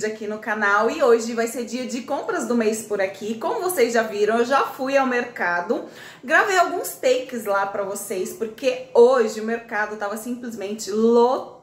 vídeo aqui no canal e hoje vai ser dia de compras do mês por aqui. Como vocês já viram, eu já fui ao mercado, gravei alguns takes lá pra vocês, porque hoje o mercado tava simplesmente lotado.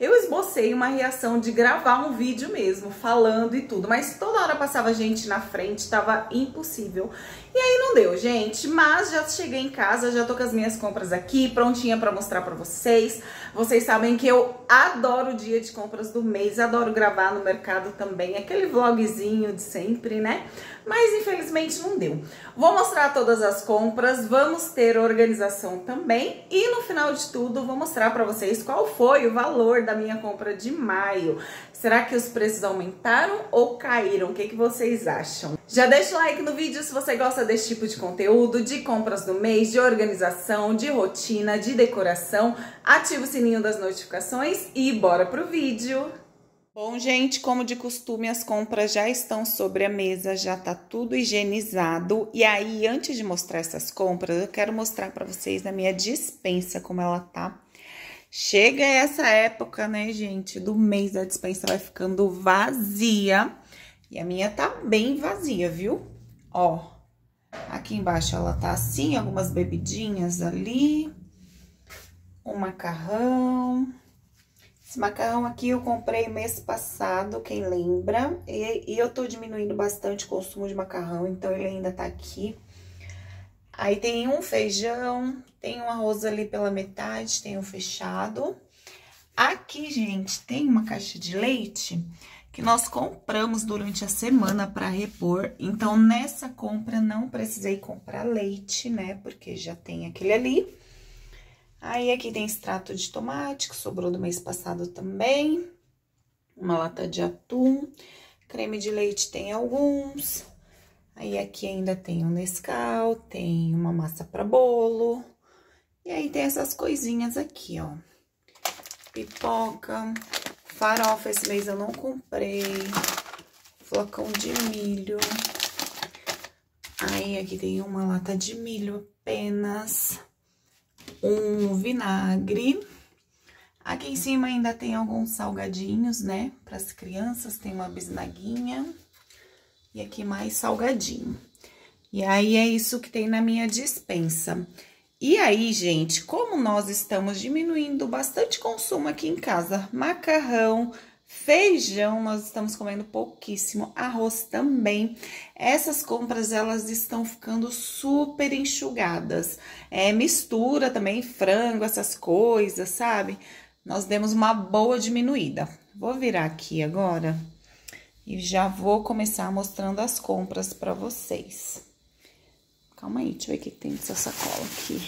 Eu esbocei uma reação de gravar um vídeo mesmo, falando e tudo, mas toda hora passava gente na frente, tava impossível. E aí não deu, gente, mas já cheguei em casa, já tô com as minhas compras aqui, prontinha pra mostrar pra vocês. Vocês sabem que eu adoro o dia de compras do mês, adoro gravar no mercado também, aquele vlogzinho de sempre, né? Mas infelizmente não deu. Vou mostrar todas as compras, vamos ter organização também e no final de tudo vou mostrar pra vocês qual foi o valor da minha compra de maio. Será que os preços aumentaram ou caíram? O que, que vocês acham? Já deixa o like no vídeo se você gosta desse tipo de conteúdo, de compras do mês, de organização, de rotina, de decoração. Ativa o sininho das notificações e bora pro vídeo! Bom, gente, como de costume, as compras já estão sobre a mesa, já tá tudo higienizado. E aí, antes de mostrar essas compras, eu quero mostrar para vocês a minha dispensa, como ela tá. Chega essa época, né, gente, do mês, a dispensa vai ficando vazia. E a minha tá bem vazia, viu? Ó, aqui embaixo ela tá assim, algumas bebidinhas ali. Um macarrão. Esse macarrão aqui eu comprei mês passado, quem lembra. E, e eu tô diminuindo bastante o consumo de macarrão, então ele ainda tá aqui. Aí tem um feijão, tem um arroz ali pela metade, tem um fechado. Aqui, gente, tem uma caixa de leite que nós compramos durante a semana para repor. Então, nessa compra, não precisei comprar leite, né? Porque já tem aquele ali. Aí, aqui tem extrato de tomate, que sobrou do mês passado também. Uma lata de atum. Creme de leite tem alguns. Aí, aqui ainda tem um Nescau, tem uma massa para bolo. E aí, tem essas coisinhas aqui, ó. Pipoca, farofa, esse mês eu não comprei. Flocão de milho. Aí, aqui tem uma lata de milho apenas. Um vinagre. Aqui em cima ainda tem alguns salgadinhos, né? Para as crianças, tem uma bisnaguinha. E aqui mais salgadinho. E aí, é isso que tem na minha dispensa. E aí, gente, como nós estamos diminuindo bastante consumo aqui em casa, macarrão, feijão, nós estamos comendo pouquíssimo, arroz também. Essas compras, elas estão ficando super enxugadas. É, mistura também, frango, essas coisas, sabe? Nós demos uma boa diminuída. Vou virar aqui agora e já vou começar mostrando as compras para vocês. Calma aí, deixa eu ver o que tem nessa sacola aqui.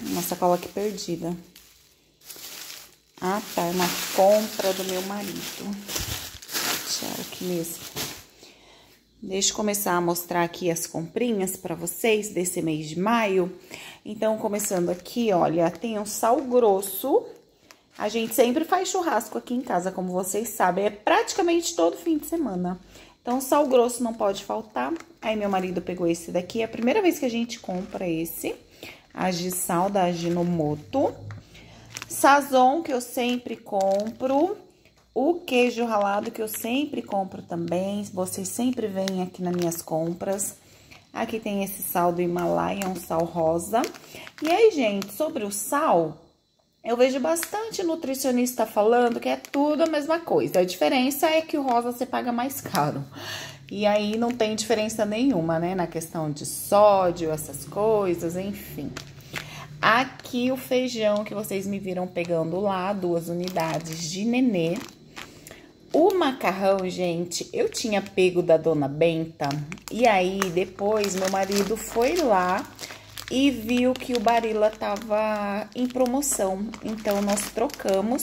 Uma sacola aqui perdida. Ah, tá, é uma compra do meu marido. Deixa aqui mesmo. Deixa eu começar a mostrar aqui as comprinhas para vocês desse mês de maio. Então, começando aqui, olha, tem um sal grosso a gente sempre faz churrasco aqui em casa, como vocês sabem, é praticamente todo fim de semana. Então, sal grosso não pode faltar. Aí, meu marido pegou esse daqui, é a primeira vez que a gente compra esse. Agisal da Aginomoto. Sazon, que eu sempre compro. O queijo ralado, que eu sempre compro também. Vocês sempre vêm aqui nas minhas compras. Aqui tem esse sal do Himalaia, um sal rosa. E aí, gente, sobre o sal, eu vejo bastante nutricionista falando que é tudo a mesma coisa. A diferença é que o rosa você paga mais caro. E aí não tem diferença nenhuma, né? Na questão de sódio, essas coisas, enfim. Aqui o feijão que vocês me viram pegando lá, duas unidades de nenê. O macarrão, gente, eu tinha pego da Dona Benta. E aí, depois, meu marido foi lá e viu que o Barilla tava em promoção. Então, nós trocamos,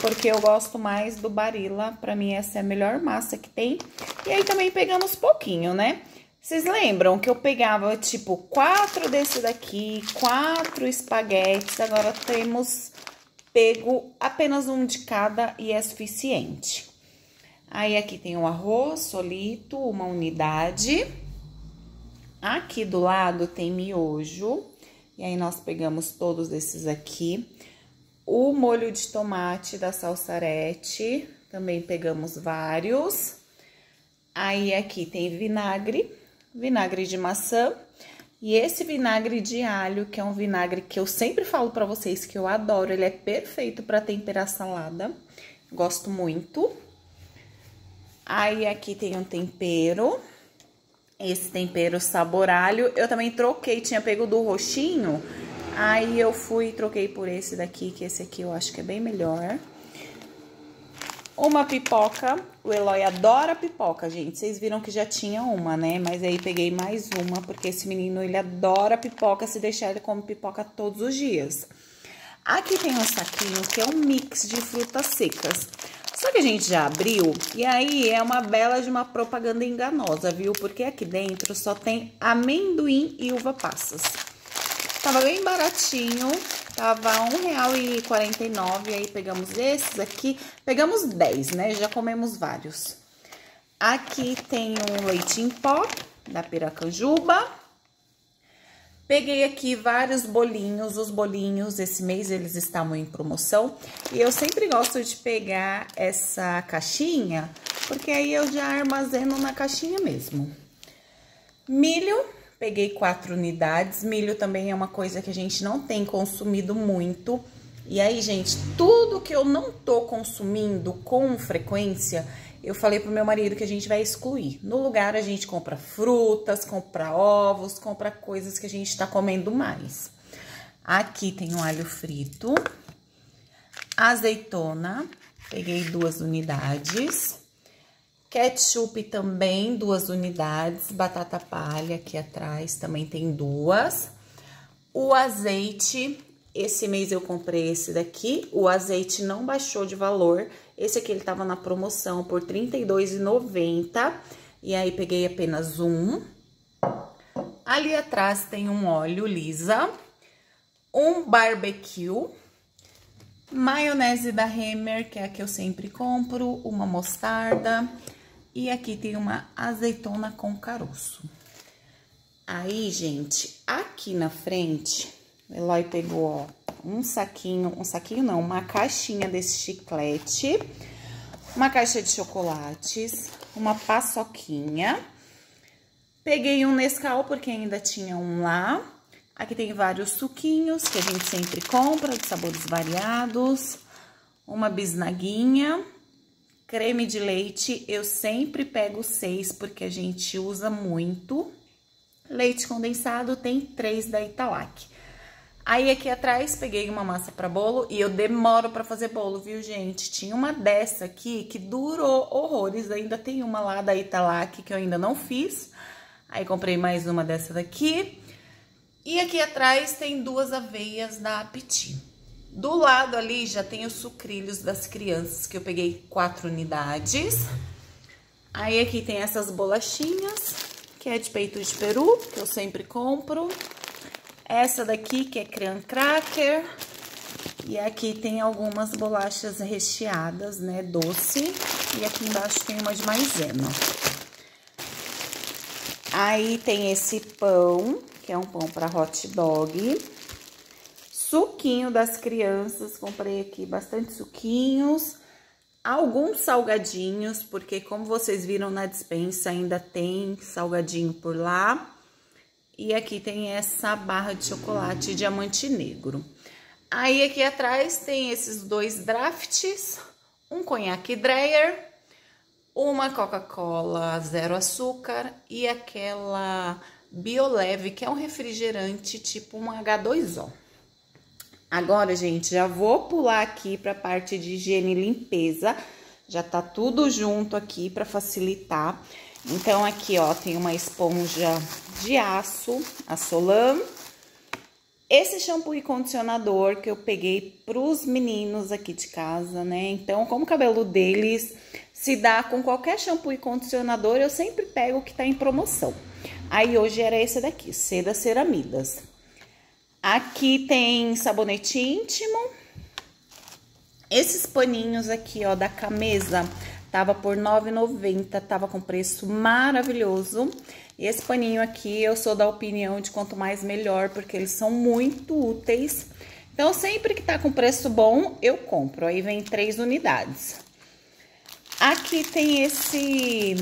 porque eu gosto mais do Barilla. Pra mim, essa é a melhor massa que tem. E aí, também pegamos pouquinho, né? Vocês lembram que eu pegava, tipo, quatro desse daqui, quatro espaguetes. Agora, temos pego apenas um de cada e é suficiente. Aí, aqui tem o arroz solito, uma unidade. Aqui do lado tem miojo, e aí nós pegamos todos esses aqui. o molho de tomate da salsarete, também pegamos vários. Aí aqui tem vinagre, vinagre de maçã. E esse vinagre de alho, que é um vinagre que eu sempre falo pra vocês que eu adoro, ele é perfeito pra temperar salada. Gosto muito. Aí aqui tem um tempero. Esse tempero sabor alho. Eu também troquei, tinha pego do roxinho. Aí eu fui e troquei por esse daqui, que esse aqui eu acho que é bem melhor. Uma pipoca. O Eloy adora pipoca, gente. Vocês viram que já tinha uma, né? Mas aí peguei mais uma, porque esse menino, ele adora pipoca. Se deixar, ele come pipoca todos os dias. Aqui tem um saquinho que é um mix de frutas secas. Só que a gente já abriu e aí é uma bela de uma propaganda enganosa, viu? Porque aqui dentro só tem amendoim e uva passas. Tava bem baratinho, tava R$1,49, aí pegamos esses aqui, pegamos 10, né? Já comemos vários. Aqui tem um leite em pó da Piracanjuba. Peguei aqui vários bolinhos, os bolinhos, esse mês eles estavam em promoção. E eu sempre gosto de pegar essa caixinha, porque aí eu já armazeno na caixinha mesmo. Milho, peguei quatro unidades. Milho também é uma coisa que a gente não tem consumido muito. E aí, gente, tudo que eu não tô consumindo com frequência, eu falei pro meu marido que a gente vai excluir. No lugar, a gente compra frutas, compra ovos, compra coisas que a gente tá comendo mais. Aqui tem um alho frito, azeitona, peguei duas unidades. Ketchup também, duas unidades. Batata palha aqui atrás também tem duas. O azeite, esse mês eu comprei esse daqui. O azeite não baixou de valor. Esse aqui ele tava na promoção por R$ 32,90. E aí peguei apenas um. Ali atrás tem um óleo lisa. Um barbecue. Maionese da Hammer, que é a que eu sempre compro. Uma mostarda e aqui tem uma azeitona com caroço. Aí, gente, aqui na frente, Eloy pegou, ó, um saquinho, um saquinho não, uma caixinha desse chiclete, uma caixa de chocolates, uma paçoquinha. Peguei um Nescau, porque ainda tinha um lá. Aqui tem vários suquinhos, que a gente sempre compra, de sabores variados. Uma bisnaguinha Creme de leite, eu sempre pego seis, porque a gente usa muito. Leite condensado, tem três da Italac. Aí, aqui atrás, peguei uma massa para bolo e eu demoro para fazer bolo, viu, gente? Tinha uma dessa aqui que durou horrores, ainda tem uma lá da Italac que eu ainda não fiz. Aí, comprei mais uma dessa daqui. E aqui atrás tem duas aveias da Petit. Do lado ali já tem os sucrilhos das crianças, que eu peguei quatro unidades. Aí aqui tem essas bolachinhas, que é de peito de peru, que eu sempre compro. Essa daqui, que é creme cracker. E aqui tem algumas bolachas recheadas, né, doce. E aqui embaixo tem uma de maisena. Aí tem esse pão, que é um pão para hot dog. Suquinho das crianças, comprei aqui bastante suquinhos. Alguns salgadinhos, porque como vocês viram na dispensa, ainda tem salgadinho por lá. E aqui tem essa barra de chocolate diamante negro. Aí aqui atrás tem esses dois drafts, um conhaque Dreyer, uma Coca-Cola zero açúcar e aquela Bioleve, que é um refrigerante tipo um H2O. Agora, gente, já vou pular aqui para a parte de higiene e limpeza. Já tá tudo junto aqui para facilitar. Então, aqui, ó, tem uma esponja de aço, a Solan. Esse shampoo e condicionador que eu peguei pros meninos aqui de casa, né? Então, como o cabelo deles se dá com qualquer shampoo e condicionador, eu sempre pego o que tá em promoção. Aí, hoje era esse daqui, Seda Ceramidas. Aqui tem sabonete íntimo. Esses paninhos aqui, ó, da Camesa, tava por R$ 9,90, tava com preço maravilhoso. E esse paninho aqui, eu sou da opinião de quanto mais melhor, porque eles são muito úteis. Então, sempre que tá com preço bom, eu compro. Aí vem três unidades. Aqui tem esse...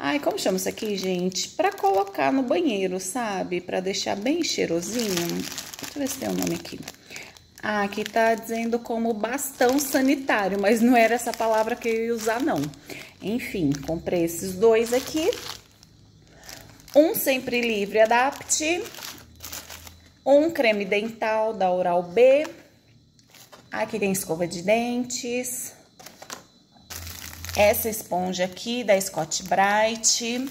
Ai, como chama isso aqui, gente? Pra colocar no banheiro, sabe? Pra deixar bem cheirosinho. Deixa eu ver se tem um nome aqui. Ah, aqui tá dizendo como bastão sanitário, mas não era essa palavra que eu ia usar, não. Enfim, comprei esses dois aqui. Um Sempre Livre Adapte. Um creme dental da Oral B. Aqui tem escova de dentes. Essa esponja aqui da Scott Bright.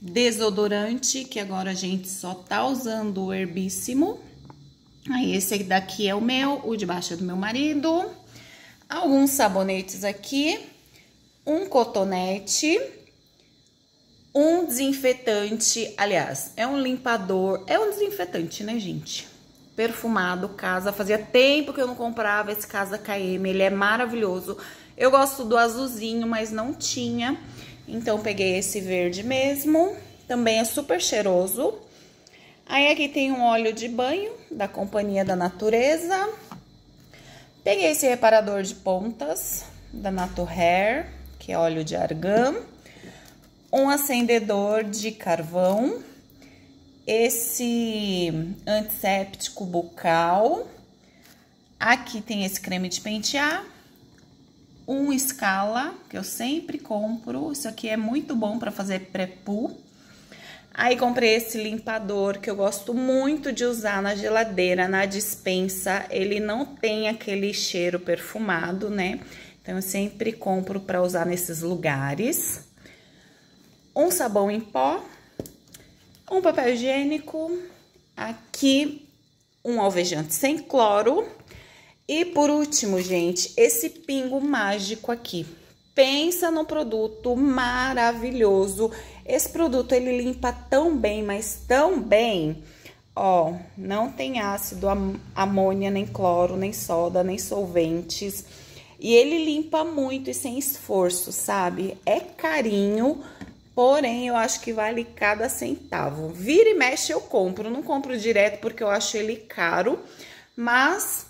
Desodorante, que agora a gente só tá usando o herbíssimo. Aí, esse daqui é o meu, o de baixo é do meu marido. Alguns sabonetes aqui. Um cotonete. Um desinfetante, aliás, é um limpador, é um desinfetante, né, gente? Perfumado, Casa. Fazia tempo que eu não comprava esse Casa KM, ele é maravilhoso. Eu gosto do azulzinho, mas não tinha. Então, peguei esse verde mesmo. Também é super cheiroso. Aí aqui tem um óleo de banho da Companhia da Natureza. Peguei esse reparador de pontas da Nato Hair, que é óleo de argan. Um acendedor de carvão. Esse antisséptico bucal. Aqui tem esse creme de pentear. Um escala, que eu sempre compro. Isso aqui é muito bom para fazer pré-poo. Aí comprei esse limpador que eu gosto muito de usar na geladeira, na dispensa. Ele não tem aquele cheiro perfumado, né? Então eu sempre compro para usar nesses lugares. Um sabão em pó, um papel higiênico, aqui um alvejante sem cloro. E por último, gente, esse pingo mágico aqui. Pensa num produto maravilhoso esse produto ele limpa tão bem, mas tão bem, ó, não tem ácido amônia, nem cloro, nem soda, nem solventes. E ele limpa muito e sem esforço, sabe? É carinho, porém eu acho que vale cada centavo. Vira e mexe eu compro, não compro direto porque eu acho ele caro, mas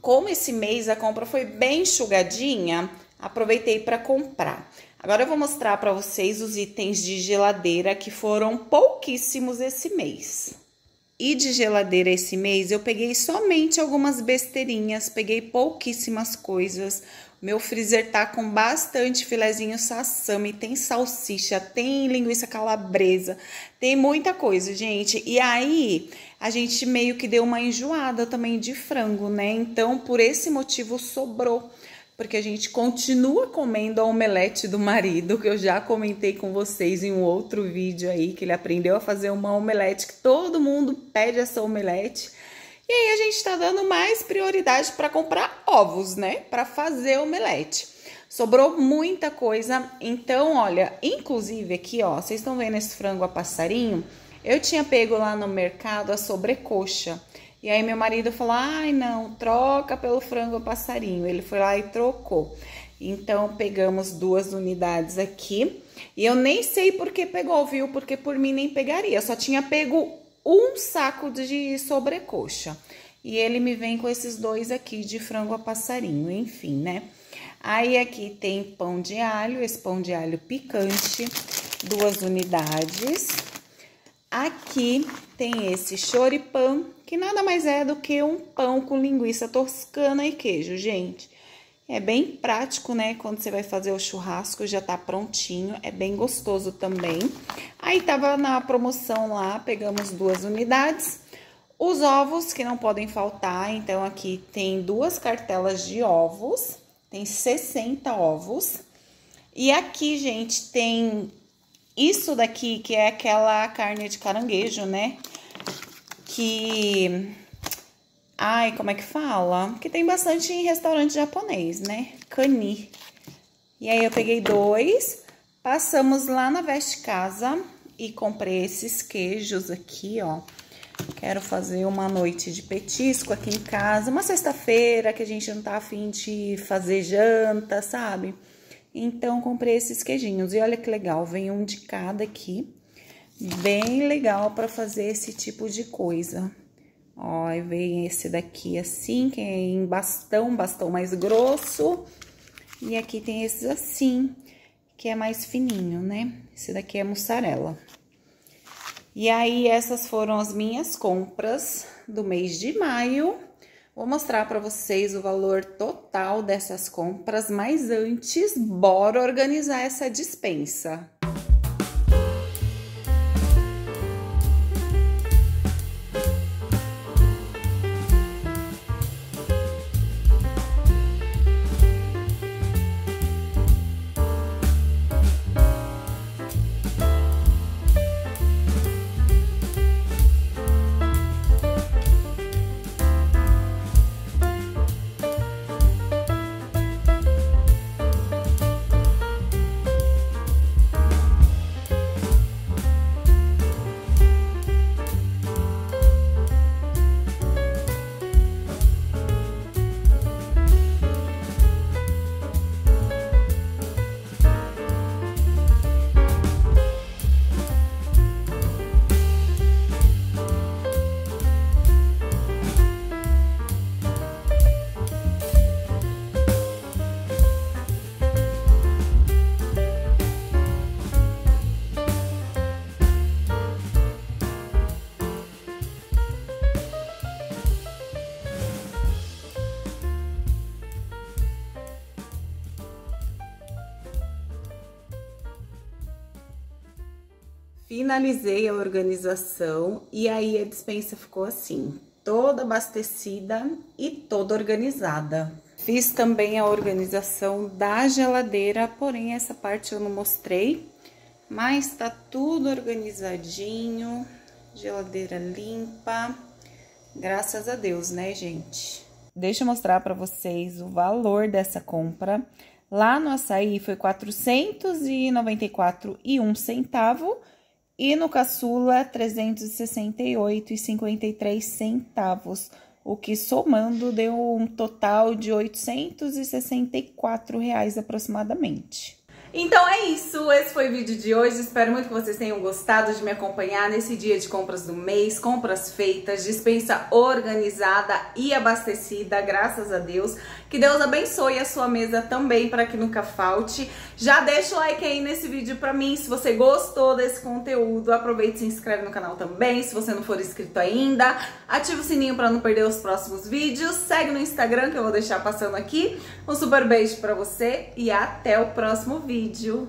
como esse mês a compra foi bem enxugadinha, aproveitei para comprar. Agora eu vou mostrar para vocês os itens de geladeira que foram pouquíssimos esse mês. E de geladeira esse mês eu peguei somente algumas besteirinhas, peguei pouquíssimas coisas. Meu freezer tá com bastante filezinho sassami, tem salsicha, tem linguiça calabresa, tem muita coisa, gente. E aí, a gente meio que deu uma enjoada também de frango, né? Então, por esse motivo sobrou porque a gente continua comendo a omelete do marido, que eu já comentei com vocês em um outro vídeo aí, que ele aprendeu a fazer uma omelete, que todo mundo pede essa omelete. E aí a gente tá dando mais prioridade para comprar ovos, né? Para fazer omelete. Sobrou muita coisa, então olha, inclusive aqui ó, vocês estão vendo esse frango a passarinho? Eu tinha pego lá no mercado a sobrecoxa. E aí meu marido falou: ai, não, troca pelo frango passarinho. Ele foi lá e trocou. Então, pegamos duas unidades aqui. E eu nem sei por que pegou, viu? Porque por mim nem pegaria. só tinha pego um saco de sobrecoxa. E ele me vem com esses dois aqui de frango a passarinho, enfim, né? Aí aqui tem pão de alho, esse pão de alho picante, duas unidades. Aqui tem esse choripan, que nada mais é do que um pão com linguiça toscana e queijo, gente. É bem prático, né? Quando você vai fazer o churrasco, já tá prontinho. É bem gostoso também. Aí tava na promoção lá, pegamos duas unidades. Os ovos, que não podem faltar. Então, aqui tem duas cartelas de ovos. Tem 60 ovos. E aqui, gente, tem isso daqui, que é aquela carne de caranguejo, né? Que. Ai, como é que fala? Que tem bastante em restaurante japonês, né? Cani. E aí eu peguei dois, passamos lá na Veste Casa e comprei esses queijos aqui, ó. Quero fazer uma noite de petisco aqui em casa, uma sexta-feira que a gente não tá afim de fazer janta, sabe? Então, comprei esses queijinhos. E olha que legal, vem um de cada aqui. Bem legal para fazer esse tipo de coisa. Ó, vem esse daqui assim, que é em bastão, bastão mais grosso. E aqui tem esses assim, que é mais fininho, né? Esse daqui é mussarela. E aí, essas foram as minhas compras do mês de maio. Vou mostrar para vocês o valor total dessas compras, mas antes, bora organizar essa dispensa. Finalizei a organização e aí a dispensa ficou assim, toda abastecida e toda organizada. Fiz também a organização da geladeira, porém essa parte eu não mostrei, mas tá tudo organizadinho, geladeira limpa, graças a Deus, né, gente? Deixa eu mostrar para vocês o valor dessa compra. Lá no açaí foi R$ 494,01 centavo e no caçula, R$ 368,53 centavos, o que somando deu um total de 864 reais aproximadamente. Então é isso, esse foi o vídeo de hoje. Espero muito que vocês tenham gostado de me acompanhar nesse dia de compras do mês, compras feitas, dispensa organizada e abastecida, graças a Deus. Que Deus abençoe a sua mesa também para que nunca falte. Já deixa o like aí nesse vídeo para mim, se você gostou desse conteúdo, aproveite e se inscreve no canal também, se você não for inscrito ainda. Ativa o sininho para não perder os próximos vídeos. Segue no Instagram que eu vou deixar passando aqui. Um super beijo para você e até o próximo vídeo vídeo.